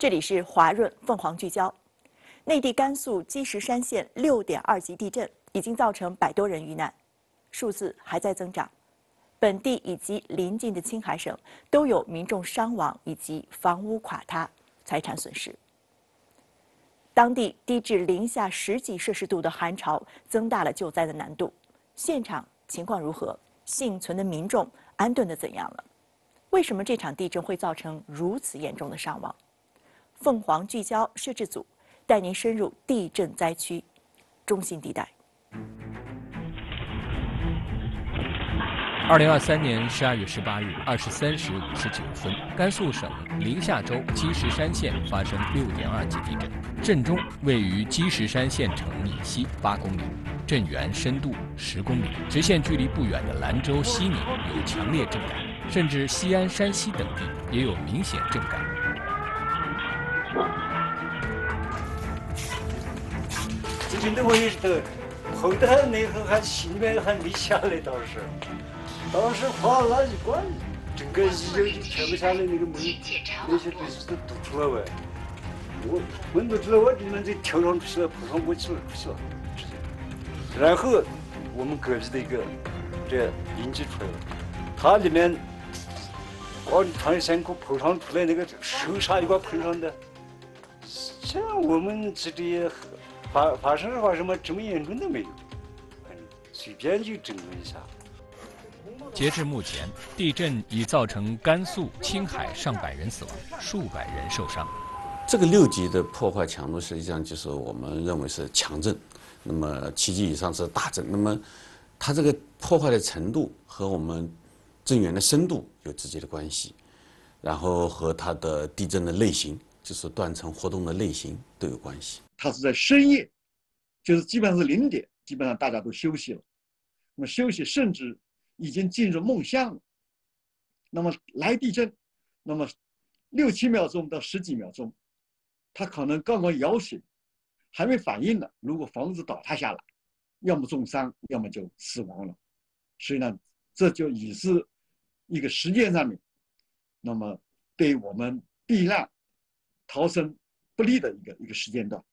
这里是华润凤凰聚焦。内地甘肃积石山县六点二级地震已经造成百多人遇难，数字还在增长。本地以及邻近的青海省都有民众伤亡以及房屋垮塌、财产损失。当地低至零下十几摄氏度的寒潮增大了救灾的难度。现场情况如何？幸存的民众安顿的怎样了？为什么这场地震会造成如此严重的伤亡？凤凰聚焦摄制组带您深入地震灾区中心地带。二零二三年十二月十八日二十三时五十九分，甘肃省临夏州积石山县发生六点二级地震，震中位于积石山县城以西八公里，震源深度十公里，直线距离不远的兰州西宁有强烈震感，甚至西安、山西等地也有明显震感。真的我也是得，后头那会还心里面还没下来当时。当时怕那一关，整个一就就停不下来，那个门那些东西都堵住了喂。我门堵住了，我只能就跳上去了，扑上过去了，去了。然后我们隔壁的一个这邻居出来了，他里面挂的穿衫裤扑上出来，那个手上一块碰上的。像我们这里发发生的话，什么这么严重都没有，随便就震了一下。截至目前，地震已造成甘肃、青海上百人死亡，数百人受伤。这个六级的破坏强度实际上就是我们认为是强震，那么七级以上是大震。那么它这个破坏的程度和我们震源的深度有直接的关系，然后和它的地震的类型，就是断层活动的类型都有关系。它是在深夜，就是基本上是零点，基本上大家都休息了。那么休息甚至。已经进入梦乡了。那么来地震，那么六七秒钟到十几秒钟，他可能刚刚摇醒，还没反应呢。如果房子倒塌下来，要么重伤，要么就死亡了。所以呢，这就已是一个时间上面，那么对我们避难、逃生不利的一个一个时间段。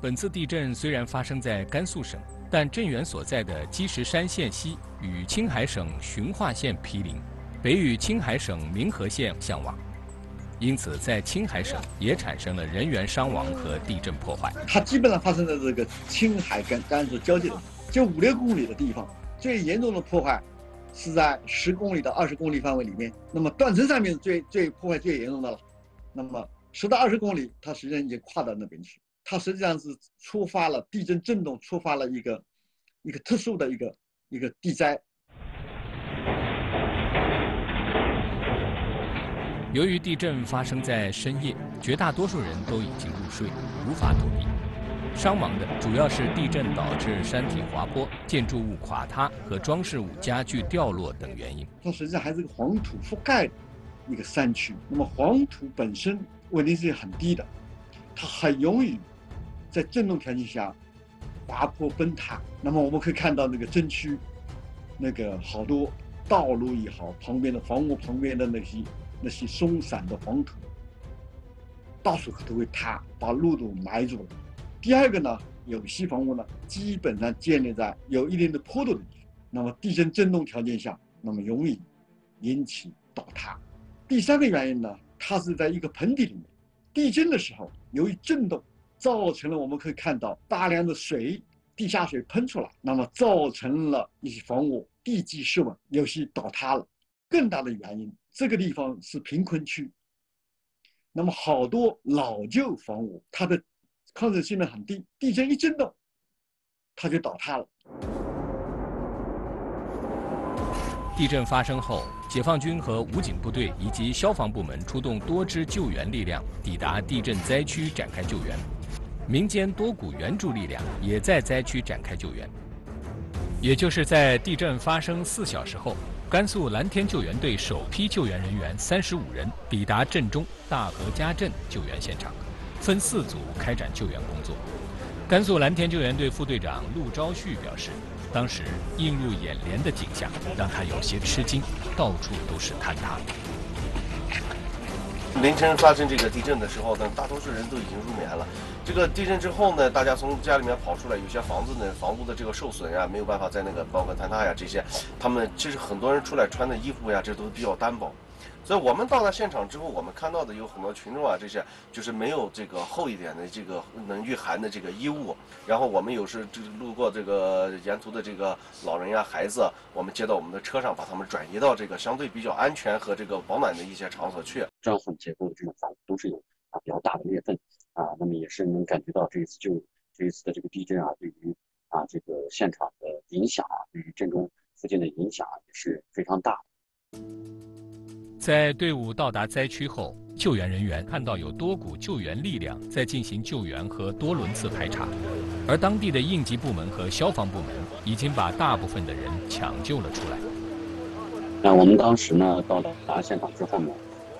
本次地震虽然发生在甘肃省。但震源所在的积石山县西与青海省循化县毗邻，北与青海省民和县相望，因此在青海省也产生了人员伤亡和地震破坏。它基本上发生在这个青海跟甘肃交界的，就五六公里的地方。最严重的破坏是在十公里到二十公里范围里面。那么断层上面最最破坏最严重的了。那么十到二十公里，它实际上已经跨到那边去。它实际上是触发了地震震动，触发了一个一个特殊的一个一个地灾。由于地震发生在深夜，绝大多数人都已经入睡，无法躲避。伤亡的主要是地震导致山体滑坡、建筑物垮塌和装饰物家具掉落等原因。它实际上还是个黄土覆盖的一个山区，那么黄土本身稳定性很低的，它很容易。在震动条件下，滑坡崩塌。那么我们可以看到那个震区，那个好多道路也好，旁边的房屋旁边的那些那些松散的黄土，到处都会塌，把路都埋住了。第二个呢，有些房屋呢，基本上建立在有一定的坡度的地方，那么地震震动条件下，那么容易引起倒塌。第三个原因呢，它是在一个盆地里面，地震的时候由于震动。造成了我们可以看到大量的水，地下水喷出来，那么造成了一些房屋地基失稳，有些倒塌了。更大的原因，这个地方是贫困区，那么好多老旧房屋，它的抗震性能很低，地震一震动，它就倒塌了。地震发生后，解放军和武警部队以及消防部门出动多支救援力量抵达地震灾区展开救援。民间多股援助力量也在灾区展开救援。也就是在地震发生四小时后，甘肃蓝天救援队首批救援人员三十五人抵达震中大河家镇救援现场，分四组开展救援工作。甘肃蓝天救援队副队长陆昭旭表示，当时映入眼帘的景象让他有些吃惊，到处都是坍塌。凌晨发生这个地震的时候呢，大多数人都已经入眠了。这个地震之后呢，大家从家里面跑出来，有些房子呢，房屋的这个受损呀，没有办法在那个包括坍塌呀这些，他们其实很多人出来穿的衣服呀，这都比较单薄。所以我们到了现场之后，我们看到的有很多群众啊，这些就是没有这个厚一点的这个能御寒的这个衣物。然后我们有时就是路过这个沿途的这个老人呀、孩子，我们接到我们的车上，把他们转移到这个相对比较安全和这个保暖的一些场所去。砖混结构的这种房屋都是有啊比较大的裂缝啊，那么也是能感觉到这一次就这一次的这个地震啊，对于啊这个现场的影响啊，对于震中附近的影响也是非常大的。在队伍到达灾区后，救援人员看到有多股救援力量在进行救援和多轮次排查，而当地的应急部门和消防部门已经把大部分的人抢救了出来。那我们当时呢到达现场之后呢，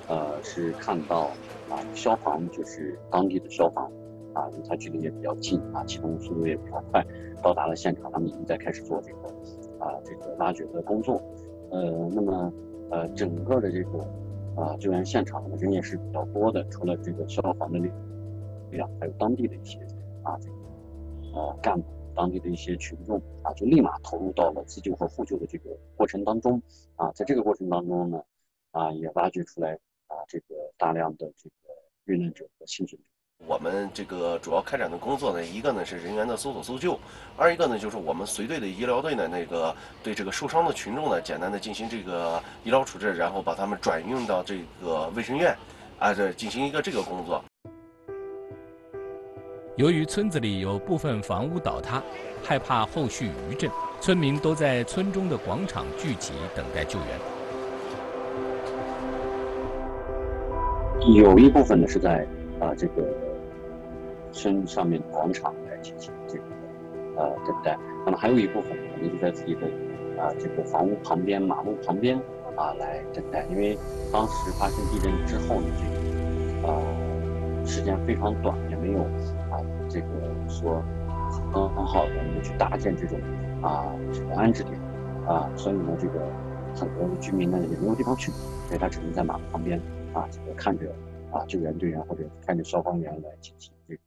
呃，是看到啊消防就是当地的消防啊，因为它距离也比较近啊，启动速度也比较快，到达了现场，他们已经在开始做这个啊这个挖掘的工作，呃，那么。呃，整个的这个啊救援现场呢，人也是比较多的，除了这个消防的力量，还有当地的一些啊这个呃干部，当地的一些群众啊，就立马投入到了自救和互救的这个过程当中啊，在这个过程当中呢，啊也挖掘出来啊这个大量的这个遇难者和幸存者。我们这个主要开展的工作呢，一个呢是人员的搜索搜救，二一个呢就是我们随队的医疗队呢，那个对这个受伤的群众呢，简单的进行这个医疗处置，然后把他们转运到这个卫生院，啊，这进行一个这个工作。由于村子里有部分房屋倒塌，害怕后续余震，村民都在村中的广场聚集等待救援。有一部分呢是在啊这个。村上面广场来进行这个呃等待，那么还有一部分可能就在自己的啊这个房屋旁边、马路旁边啊来等待，因为当时发生地震之后呢，这个呃时间非常短，也没有啊这个说很很好的能去搭建这种啊安置点啊，所以呢这个很多的居民呢也没有地方去，所以他只能在马路旁边啊这个看着啊救援队员或者看着消防员来进行这个。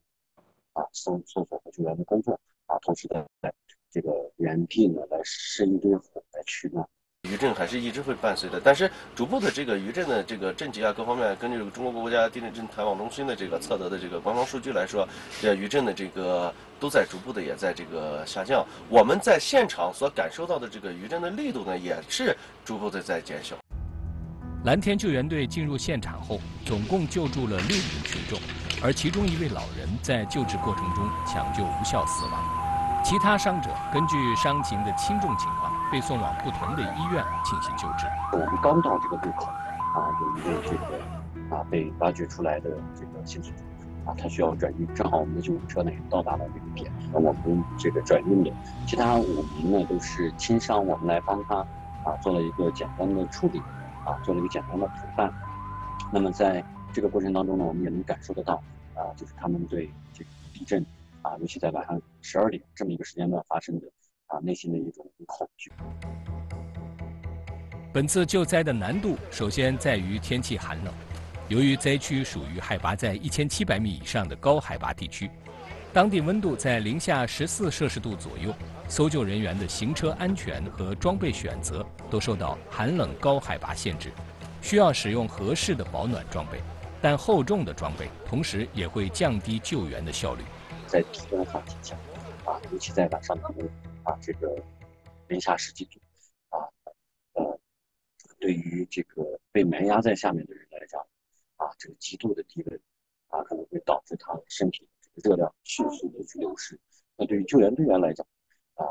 啊，搜搜索和救援的工作啊，同时在在这个原地呢来生一堆火来取暖。余震还是一直会伴随的，但是逐步的这个余震的这个震级啊，各方面根据中国国家地震震台网中心的这个测得的这个官方数据来说，这余震的这个都在逐步的也在这个下降。我们在现场所感受到的这个余震的力度呢，也是逐步的在减小。蓝天救援队进入现场后，总共救助了六名群众。而其中一位老人在救治过程中抢救无效死亡，其他伤者根据伤情的轻重情况被送往不同的医院进行救治。我们刚到这个路口，啊，有一位这个啊被挖掘出来的这个幸存者，啊，他需要转运，正好我们的救护车呢也到达了这个点，那我们这个转运的其他五名呢都是轻伤，我们来帮他啊做了一个简单的处理，啊，做了一个简单的陪伴。那么在这个过程当中呢，我们也能感受得到，啊，就是他们对这个地震，啊，尤其在晚上十二点这么一个时间段发生的，啊，内心的一种恐惧。本次救灾的难度首先在于天气寒冷，由于灾区属于海拔在一千七百米以上的高海拔地区，当地温度在零下十四摄氏度左右，搜救人员的行车安全和装备选择都受到寒冷高海拔限制。需要使用合适的保暖装备，但厚重的装备同时也会降低救援的效率。在低温环境下，啊，尤其在晚上能啊，这个零下十几度，啊，呃，对于这个被埋压在下面的人来讲，啊，这个极度的低温，啊，可能会导致他身体这个热量迅速的去流失。那对于救援队员来讲，啊，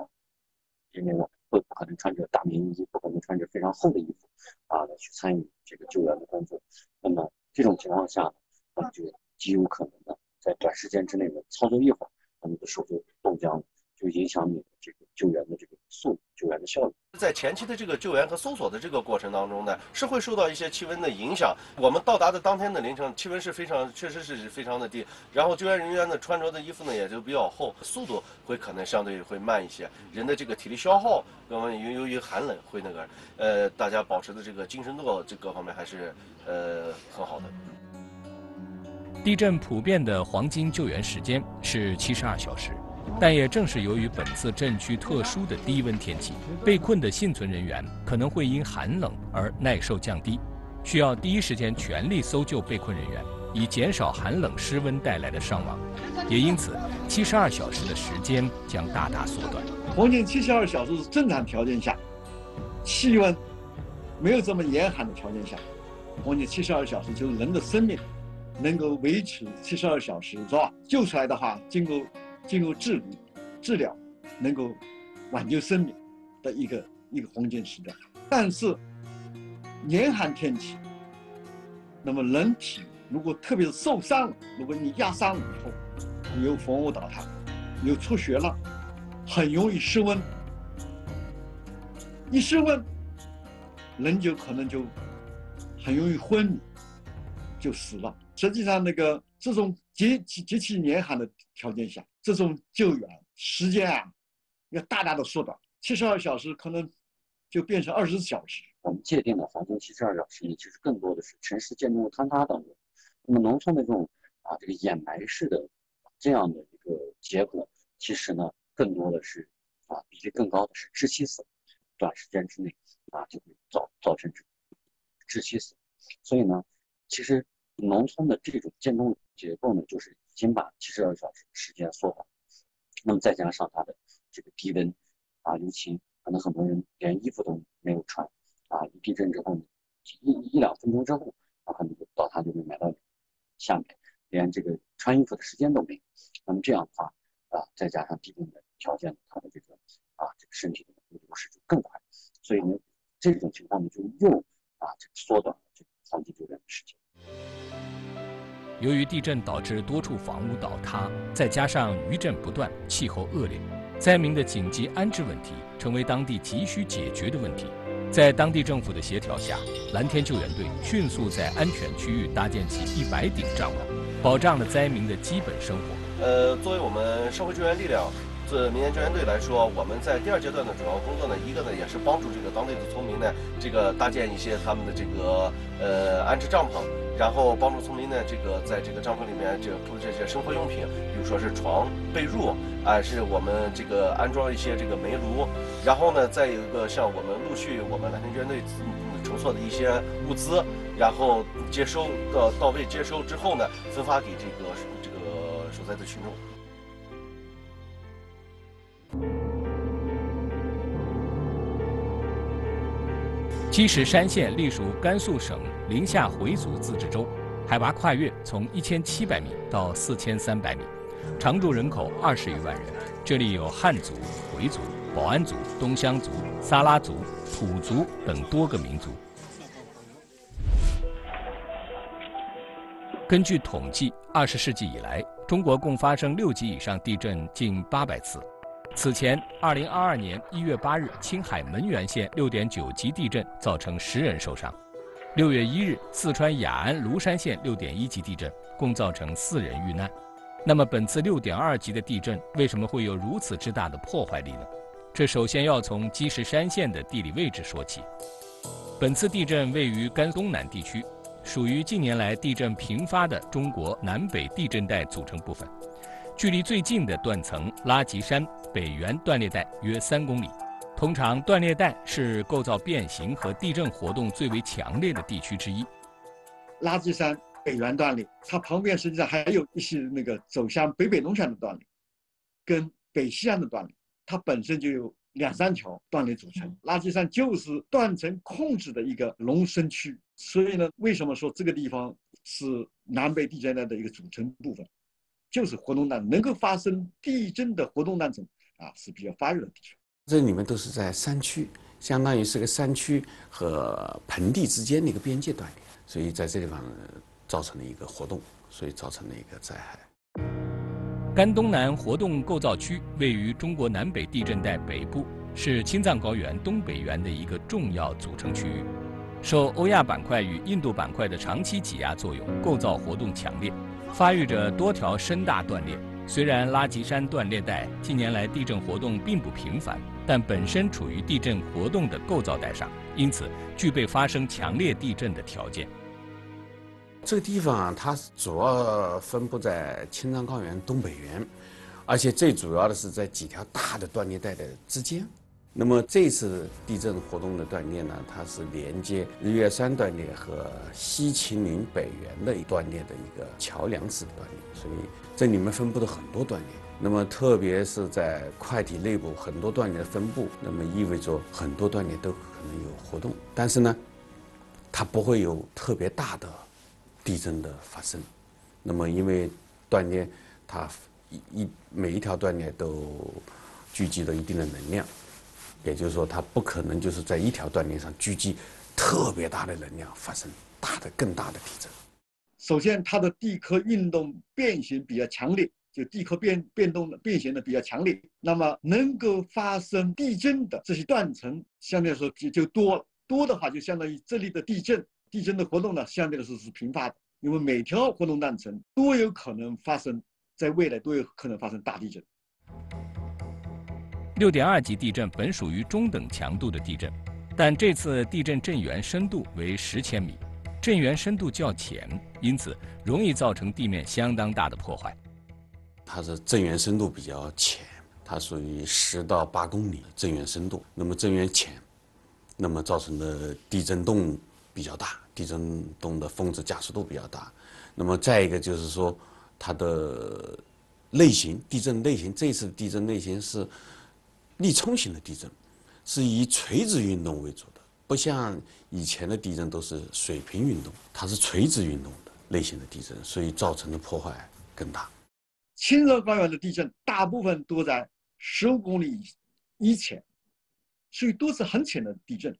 因为呢不可能穿着大棉衣，不可能穿着非常厚的衣服。啊，去参与这个救援的工作。那么这种情况下，那么就极有可能呢，在短时间之内呢，操作一会儿，那你的手就冻僵了，就影响你的这个救援的这个速度、救援的效率。在前期的这个救援和搜索的这个过程当中呢，是会受到一些气温的影响。我们到达的当天的凌晨，气温是非常，确实是非常的低。然后救援人员呢，穿着的衣服呢，也就比较厚，速度会可能相对会慢一些。人的这个体力消耗，因为由由于寒冷会那个，呃，大家保持的这个精神度这各方面还是呃很好的。地震普遍的黄金救援时间是七十二小时，但也正是由于本次震区特殊的低温天气，被困的幸存人员可能会因寒冷而耐受降低，需要第一时间全力搜救被困人员，以减少寒冷湿温带来的伤亡。也因此，七十二小时的时间将大大缩短。黄金七十二小时是正常条件下，气温没有这么严寒的条件下，黄金七十二小时就是人的生命能够维持七十二小时是吧？救出来的话，经过经过治理、治疗，能够挽救生命的一个一个黄金时段。但是严寒天气，那么人体如果特别是受伤，如果你压伤了以后，你有房屋倒塌，有出血了。很容易失温，一失温，人就可能就很容易昏迷，就死了。实际上，那个这种极极极其严寒的条件下，这种救援时间啊，要大大的缩短，七十二小时可能就变成二十四小时。我们界定的黄金七十二小时呢，其实更多的是城市建筑物坍塌当中，那么农村的这种啊这个掩埋式的这样的一个结果，其实呢。更多的是啊，比例更高的是窒息死，短时间之内啊就会造造成这窒息死。所以呢，其实农村的这种建筑结构呢，就是已经把七十二小时时间缩短。那么再加上它的这个低温啊，尤其可能很多人连衣服都没有穿啊，一地震之后，一一两分钟之后，啊可能就倒塌就会埋到下面，连这个穿衣服的时间都没有。那么这样的话啊，再加上地震的。条件，他的这个啊，这个身体的流失就更快，所以呢，这种情况呢，就又啊，这个缩短了这个黄金救援的时间。由于地震导致多处房屋倒塌，再加上余震不断、气候恶劣，灾民的紧急安置问题成为当地急需解决的问题。在当地政府的协调下，蓝天救援队迅速在安全区域搭建起一百顶帐篷，保障了灾民的基本生活。呃，作为我们社会救援力量。自民间救援队来说，我们在第二阶段的主要工作呢，一个呢也是帮助这个当地的村民呢，这个搭建一些他们的这个呃安置帐篷，然后帮助村民呢，这个在这个帐篷里面这铺这些生活用品，比如说是床、被褥，啊，是我们这个安装一些这个煤炉，然后呢，再有一个像我们陆续我们蓝天救援队筹措的一些物资，然后接收到到位接收之后呢，分发给这个这个受灾的群众。积石山县隶属甘肃省临夏回族自治州，海拔跨越从一千七百米到四千三百米，常住人口二十余万人。这里有汉族、回族、保安族、东乡族、撒拉族、土族等多个民族。根据统计，二十世纪以来，中国共发生六级以上地震近八百次。此前，二零二二年一月八日，青海门源县六点九级地震造成十人受伤；六月一日，四川雅安芦山县六点一级地震，共造成四人遇难。那么，本次六点二级的地震为什么会有如此之大的破坏力呢？这首先要从积石山县的地理位置说起。本次地震位于甘东南地区，属于近年来地震频发的中国南北地震带组成部分。距离最近的断层拉吉山。北缘断裂带约三公里，通常断裂带是构造变形和地震活动最为强烈的地区之一。垃圾山北缘断裂，它旁边实际上还有一些那个走向北北龙山的断裂，跟北西岸的断裂，它本身就有两三条断裂组成。垃圾山就是断层控制的一个隆升区，所以呢，为什么说这个地方是南北地震带的一个组成部分，就是活动带能够发生地震的活动断层。啊，是比较发热的地区。这里面都是在山区，相当于是个山区和盆地之间的一个边界断裂，所以在这地方造成了一个活动，所以造成了一个灾害。甘东南活动构造区位于中国南北地震带北部，是青藏高原东北缘的一个重要组成区域，受欧亚板块与印度板块的长期挤压作用，构造活动强烈，发育着多条深大断裂。虽然拉吉山断裂带近年来地震活动并不频繁，但本身处于地震活动的构造带上，因此具备发生强烈地震的条件。这个地方啊，它主要分布在青藏高原东北缘，而且最主要的是在几条大的断裂带的之间。那么这次地震活动的断裂呢，它是连接日月山断裂和西秦岭北缘的一断裂的一个桥梁式的断裂，所以这里面分布的很多断裂。那么特别是在块体内部很多断裂的分布，那么意味着很多断裂都可能有活动，但是呢，它不会有特别大的地震的发生。那么因为断裂，它一一每一条断裂都聚集了一定的能量。也就是说，它不可能就是在一条断裂上聚集特别大的能量，发生大的、更大的地震。首先，它的地壳运动变形比较强烈，就地壳变变动的变形的比较强烈。那么，能够发生地震的这些断层，相对来说就就多了。多的话，就相当于这里的地震，地震的活动呢，相对来说是频发的。因为每条活动断层都有可能发生，在未来都有可能发生大地震。六点二级地震本属于中等强度的地震，但这次地震震源深度为十千米，震源深度较浅，因此容易造成地面相当大的破坏。它是震源深度比较浅，它属于十到八公里震源深度。那么震源浅，那么造成的地震动比较大，地震动的峰值加速度比较大。那么再一个就是说，它的类型，地震类型，这次地震类型是。力冲型的地震是以垂直运动为主的，不像以前的地震都是水平运动，它是垂直运动的类型的地震，所以造成的破坏更大。青藏高原的地震大部分都在十五公里以前，所以都是很浅的地震。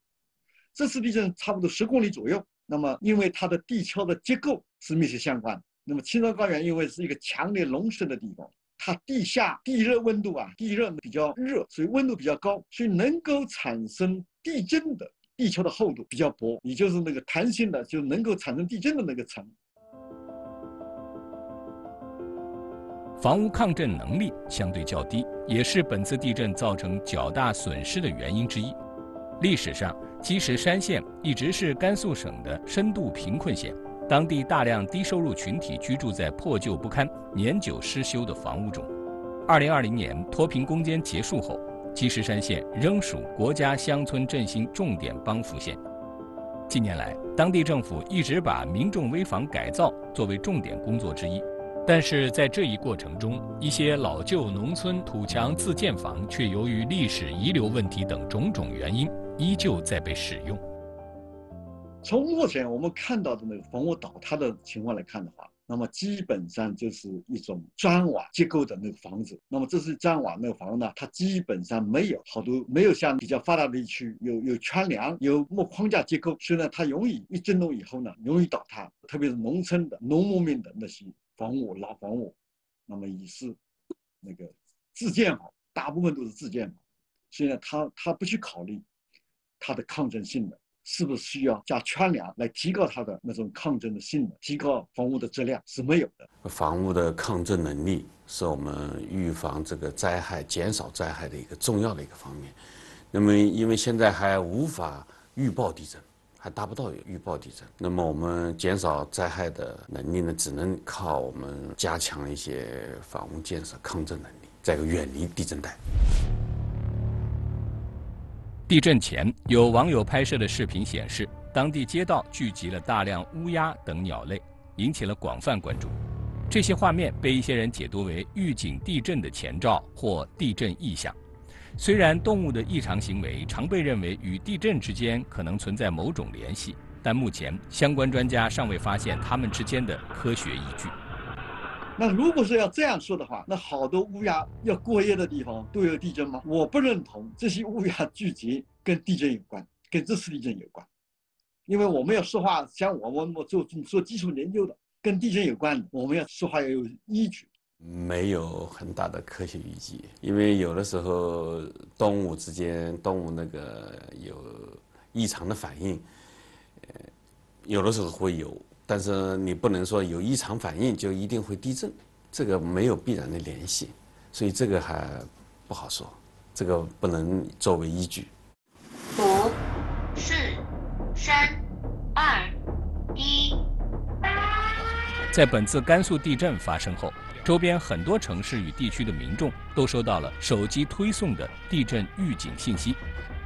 这次地震差不多十公里左右，那么因为它的地壳的结构是密切相关，那么青藏高原因为是一个强烈隆升的地方。它地下地热温度啊，地热比较热，所以温度比较高，所以能够产生地震的地球的厚度比较薄，也就是那个弹性的，就能够产生地震的那个层。房屋抗震能力相对较低，也是本次地震造成较大损失的原因之一。历史上，积石山县一直是甘肃省的深度贫困县。当地大量低收入群体居住在破旧不堪、年久失修的房屋中。二零二零年脱贫攻坚结束后，积石山县仍属国家乡村振兴重点帮扶县。近年来，当地政府一直把民众危房改造作为重点工作之一，但是在这一过程中，一些老旧农村土墙自建房却由于历史遗留问题等种种原因，依旧在被使用。从目前我们看到的那个房屋倒塌的情况来看的话，那么基本上就是一种砖瓦结构的那个房子。那么这是砖瓦那个房子呢，它基本上没有好多没有像比较发达的地区有有圈梁、有木框架结构，所以呢，它容易一震动以后呢，容易倒塌。特别是农村的农牧民的那些房屋、老房屋，那么也是那个自建房，大部分都是自建房，所以呢，他他不去考虑它的抗震性能。是不是需要加圈梁来提高它的那种抗震的性能，提高房屋的质量是没有的。房屋的抗震能力是我们预防这个灾害、减少灾害的一个重要的一个方面。那么，因为现在还无法预报地震，还达不到预报地震，那么我们减少灾害的能力呢，只能靠我们加强一些房屋建设抗震能力，再一个远离地震带。地震前，有网友拍摄的视频显示，当地街道聚集了大量乌鸦等鸟类，引起了广泛关注。这些画面被一些人解读为预警地震的前兆或地震异象。虽然动物的异常行为常被认为与地震之间可能存在某种联系，但目前相关专家尚未发现它们之间的科学依据。那如果是要这样说的话，那好多乌鸦要过夜的地方都有地震吗？我不认同这些乌鸦聚集跟地震有关，跟这次地震有关，因为我们要说话，像我们我做做基础研究的，跟地震有关的，我们要说话要有依据。没有很大的科学依据，因为有的时候动物之间，动物那个有异常的反应，呃，有的时候会有。但是你不能说有异常反应就一定会地震，这个没有必然的联系，所以这个还不好说，这个不能作为依据。五、四、三、二、一。在本次甘肃地震发生后，周边很多城市与地区的民众都收到了手机推送的地震预警信息。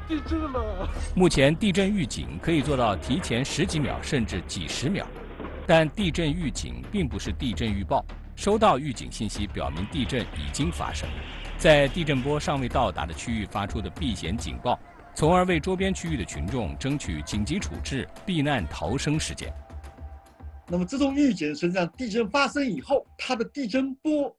地震了！目前地震预警可以做到提前十几秒甚至几十秒，但地震预警并不是地震预报。收到预警信息表明地震已经发生，在地震波尚未到达的区域发出的避险警报，从而为周边区域的群众争取紧急处置、避难逃生时间。那么这种预警实际上地震发生以后，它的地震波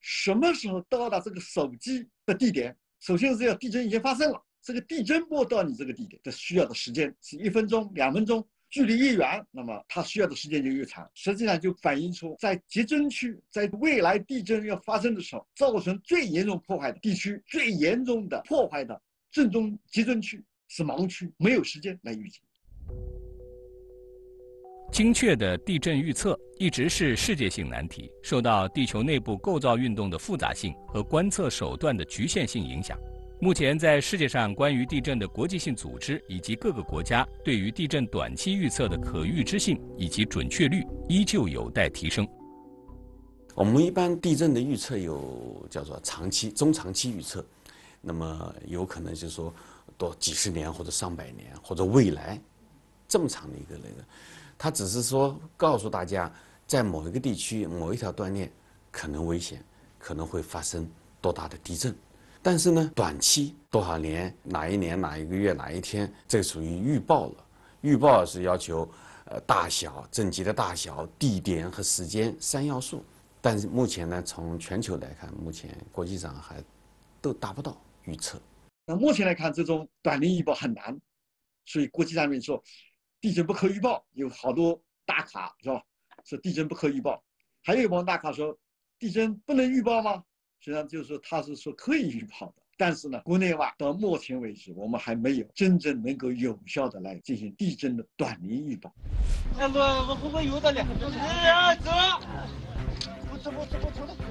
什么时候到达这个手机的地点？首先是要地震已经发生了。这个地震波到你这个地点的需要的时间是一分钟、两分钟，距离越远，那么它需要的时间就越长。实际上就反映出在集中区，在未来地震要发生的时候，造成最严重破坏的地区、最严重的破坏的震中集中区是盲区，没有时间来预警。精确的地震预测一直是世界性难题，受到地球内部构造运动的复杂性和观测手段的局限性影响。目前，在世界上关于地震的国际性组织以及各个国家对于地震短期预测的可预知性以及准确率依旧有待提升。我们一般地震的预测有叫做长期、中长期预测，那么有可能就是说多几十年或者上百年或者未来这么长的一个那个，它只是说告诉大家在某一个地区某一条断裂可能危险，可能会发生多大的地震。但是呢，短期多少年、哪一年、哪一个月、哪一天，这个属于预报了。预报是要求，呃，大小、震级的大小、地点和时间三要素。但是目前呢，从全球来看，目前国际上还都达不到预测。那目前来看，这种短龄预报很难，所以国际上面说，地震不可预报，有好多大卡是吧？说地震不可预报，还有一帮大卡说，地震不能预报吗？实际上就是说，他是说可以预报的，但是呢，国内外到目前为止，我们还没有真正能够有效的来进行地震的短临预报。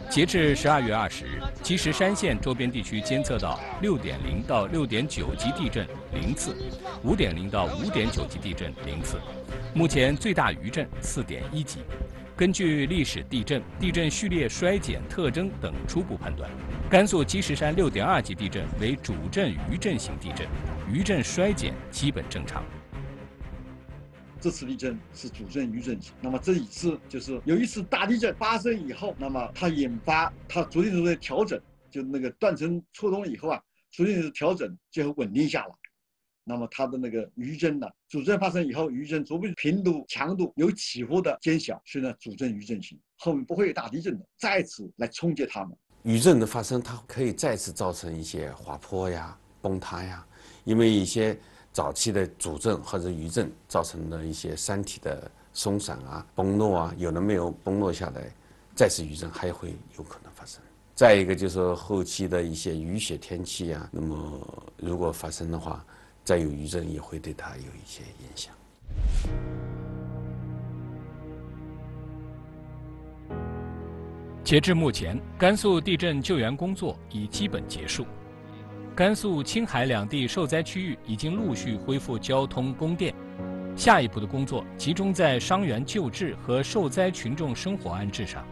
截至十二月二十日，积石山县周边地区监测到六点零到六点九级地震零次，五点零到五点九级地震零次，目前最大余震四点一级。根据历史地震、地震序列衰减特征等初步判断，甘肃积石山6.2级地震为主震余震型地震，余震衰减基本正常。这次地震是主震余震型，那么这一次就是有一次大地震发生以后，那么它引发它逐渐逐渐调整，就那个断层错动以后啊，逐渐是调整，最后稳定下来。那么它的那个余震呢，主震发生以后，余震逐步频度、强度有起伏的减小，所以呢，主震余震型，后面不会有大地震的，再次来冲击它们。余震的发生，它可以再次造成一些滑坡呀、崩塌呀，因为一些早期的主震或者余震造成的一些山体的松散啊、崩落啊，有的没有崩落下来，再次余震还会有可能发生。再一个就是后期的一些雨雪天气呀，那么如果发生的话。再有余震也会对它有一些影响。截至目前，甘肃地震救援工作已基本结束，甘肃、青海两地受灾区域已经陆续恢复交通、供电。下一步的工作集中在伤员救治和受灾群众生活安置上，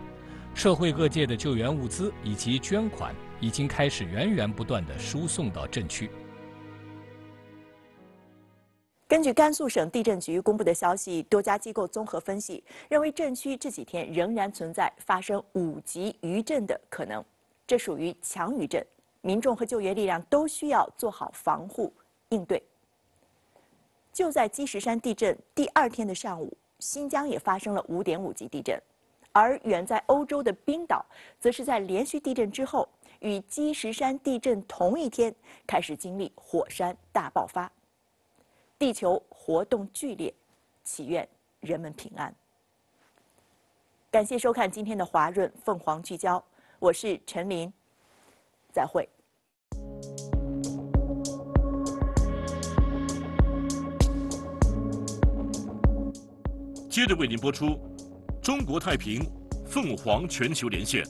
社会各界的救援物资以及捐款已经开始源源不断的输送到震区。根据甘肃省地震局公布的消息，多家机构综合分析认为，震区这几天仍然存在发生五级余震的可能，这属于强余震，民众和救援力量都需要做好防护应对。就在积石山地震第二天的上午，新疆也发生了五点五级地震，而远在欧洲的冰岛，则是在连续地震之后，与积石山地震同一天开始经历火山大爆发。地球活动剧烈，祈愿人们平安。感谢收看今天的华润凤凰聚焦，我是陈琳，再会。接着为您播出《中国太平凤凰全球连线》。